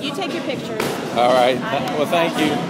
You take your pictures. All right. Well, thank you.